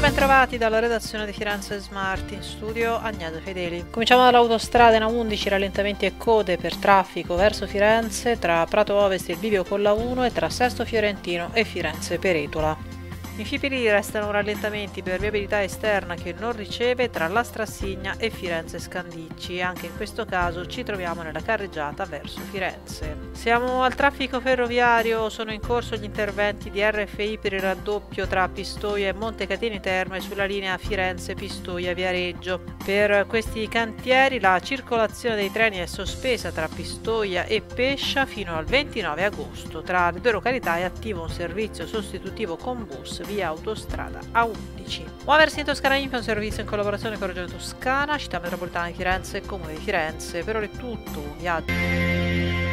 bentrovati dalla redazione di Firenze Smart, in studio Agnese Fedeli. Cominciamo dall'autostrada in A11, rallentamenti e code per traffico verso Firenze tra Prato Ovest e il Bivio con la 1 e tra Sesto Fiorentino e Firenze Peretola. In Fipili restano rallentamenti per viabilità esterna che non riceve tra la Strassigna e Firenze Scandicci. Anche in questo caso ci troviamo nella carreggiata verso Firenze. Siamo al traffico ferroviario, sono in corso gli interventi di RFI per il raddoppio tra Pistoia e Montecatini Terme sulla linea Firenze-Pistoia-Viareggio. Per questi cantieri la circolazione dei treni è sospesa tra Pistoia e Pescia fino al 29 agosto. Tra le due località è attivo un servizio sostitutivo con bus via autostrada A11. Muoversi in Toscana Info è un servizio in collaborazione con Regione Toscana, Città Metropolitana di Firenze e Comune di Firenze. Per ora è tutto, un viaggio.